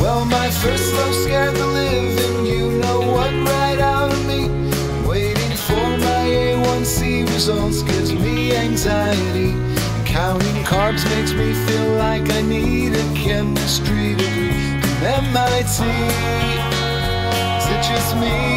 Well, my first love scared the living, you know what, right out of me. Waiting for my A1C results gives me anxiety. Counting carbs makes me feel like I need a chemistry degree from MIT. Is it just me?